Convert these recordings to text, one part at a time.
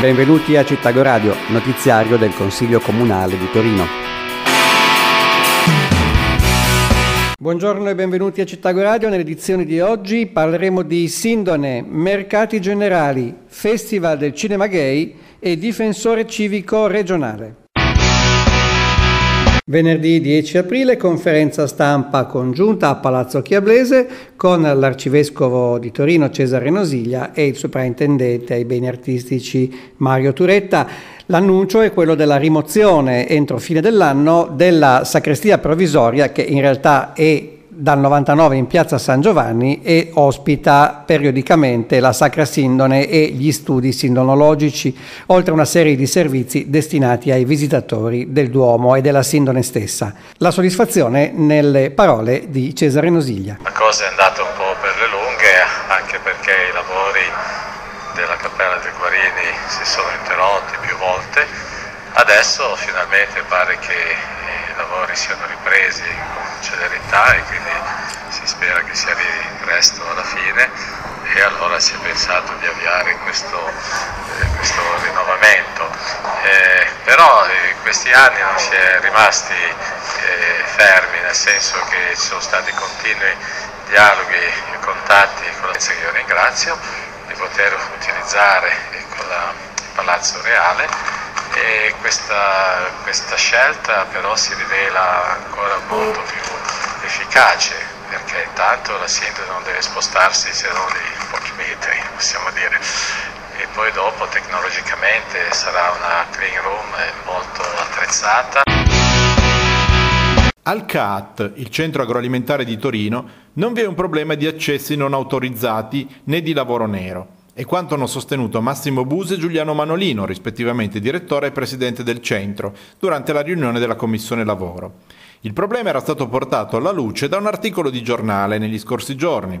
Benvenuti a Cittago Radio, notiziario del Consiglio Comunale di Torino. Buongiorno e benvenuti a Cittago Radio. Nell'edizione di oggi parleremo di Sindone, mercati generali, Festival del Cinema Gay e difensore civico regionale. Venerdì 10 aprile conferenza stampa congiunta a Palazzo Chiablese con l'arcivescovo di Torino Cesare Nosiglia e il soprintendente ai beni artistici Mario Turetta. L'annuncio è quello della rimozione entro fine dell'anno della sacrestia provvisoria che in realtà è dal 99 in piazza San Giovanni e ospita periodicamente la Sacra Sindone e gli studi sindonologici, oltre a una serie di servizi destinati ai visitatori del Duomo e della Sindone stessa. La soddisfazione nelle parole di Cesare Nosiglia. La cosa è andata un po' per le lunghe, anche perché i lavori della Cappella dei Guarini si sono interrotti più volte. Adesso finalmente pare che lavori siano ripresi celerità e quindi si spera che si arrivi presto alla fine e allora si è pensato di avviare questo, eh, questo rinnovamento. Eh, però in questi anni non si è rimasti eh, fermi, nel senso che ci sono stati continui dialoghi e contatti con la che io ringrazio di poter utilizzare con la, il Palazzo Reale e questa, questa scelta però si rivela ancora molto più efficace perché intanto la sintesi non deve spostarsi se non di pochi metri, possiamo dire, e poi dopo tecnologicamente sarà una clean room molto attrezzata. Al CAT, il centro agroalimentare di Torino, non vi è un problema di accessi non autorizzati né di lavoro nero. È quanto hanno sostenuto Massimo Buse e Giuliano Manolino, rispettivamente direttore e presidente del centro, durante la riunione della Commissione Lavoro. Il problema era stato portato alla luce da un articolo di giornale negli scorsi giorni.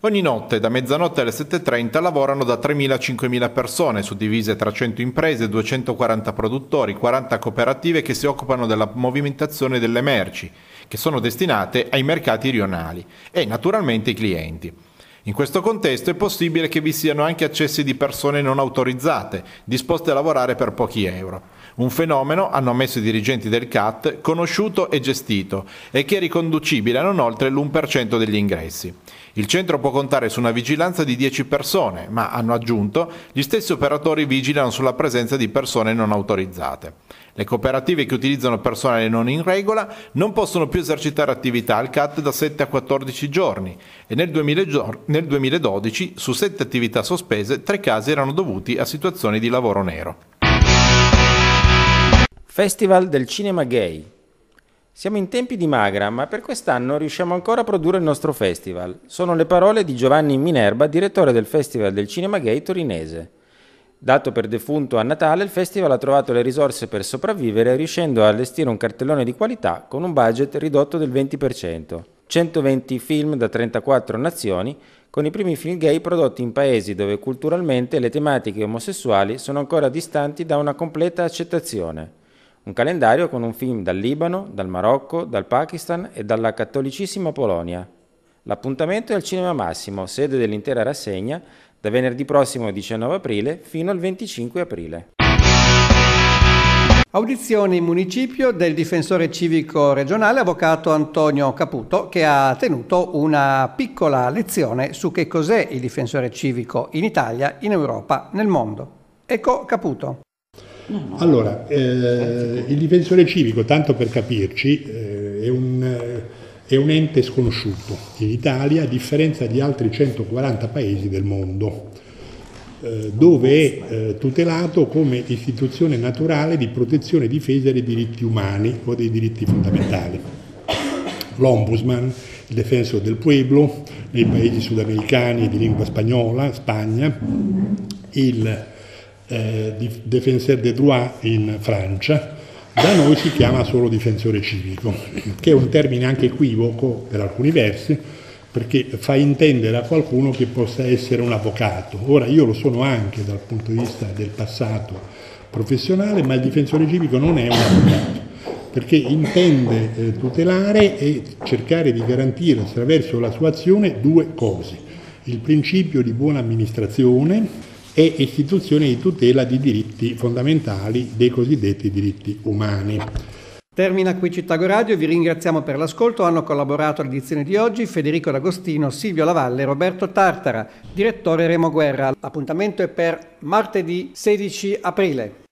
Ogni notte, da mezzanotte alle 7.30, lavorano da 3.000 a 5.000 persone, suddivise tra 100 imprese, 240 produttori, 40 cooperative che si occupano della movimentazione delle merci, che sono destinate ai mercati rionali, e naturalmente i clienti. In questo contesto è possibile che vi siano anche accessi di persone non autorizzate, disposte a lavorare per pochi euro. Un fenomeno, hanno ammesso i dirigenti del CAT, conosciuto e gestito e che è riconducibile a non oltre l'1% degli ingressi. Il centro può contare su una vigilanza di 10 persone, ma hanno aggiunto gli stessi operatori vigilano sulla presenza di persone non autorizzate. Le cooperative che utilizzano personale non in regola non possono più esercitare attività al CAT da 7 a 14 giorni e nel 2012 su 7 attività sospese 3 casi erano dovuti a situazioni di lavoro nero. Festival del cinema gay. Siamo in tempi di magra, ma per quest'anno riusciamo ancora a produrre il nostro festival. Sono le parole di Giovanni Minerba, direttore del Festival del cinema gay torinese. Dato per defunto a Natale, il festival ha trovato le risorse per sopravvivere riuscendo a allestire un cartellone di qualità con un budget ridotto del 20%. 120 film da 34 nazioni, con i primi film gay prodotti in paesi dove culturalmente le tematiche omosessuali sono ancora distanti da una completa accettazione. Un calendario con un film dal Libano, dal Marocco, dal Pakistan e dalla cattolicissima Polonia. L'appuntamento è al Cinema Massimo, sede dell'intera rassegna, da venerdì prossimo 19 aprile fino al 25 aprile. Audizione in municipio del difensore civico regionale, avvocato Antonio Caputo, che ha tenuto una piccola lezione su che cos'è il difensore civico in Italia, in Europa, nel mondo. Ecco Caputo. Allora, eh, il difensore civico, tanto per capirci, eh, è, un, è, un, ente sconosciuto in Italia, a differenza di altri 140 paesi del mondo, eh, dove è eh, tutelato come istituzione naturale di protezione e difesa dei diritti umani o dei diritti fondamentali. L'Ombudsman, il Defensor del Pueblo, nei paesi sudamericani di lingua spagnola, Spagna, il eh, Defenseur des droits in Francia, da noi si chiama solo difensore civico, che è un termine anche equivoco per alcuni versi, perché fa intendere a qualcuno che possa essere un avvocato. Ora io lo sono anche dal punto di vista del passato professionale, ma il difensore civico non è un avvocato, perché intende eh, tutelare e cercare di garantire attraverso la sua azione due cose. Il principio di buona amministrazione e istituzione di tutela di diritti fondamentali dei cosiddetti diritti umani. Termina qui Cittago Radio, vi ringraziamo per l'ascolto, hanno collaborato all'edizione di oggi Federico D'Agostino, Silvio Lavalle, Roberto Tartara, direttore Remo Guerra. L'appuntamento è per martedì 16 aprile.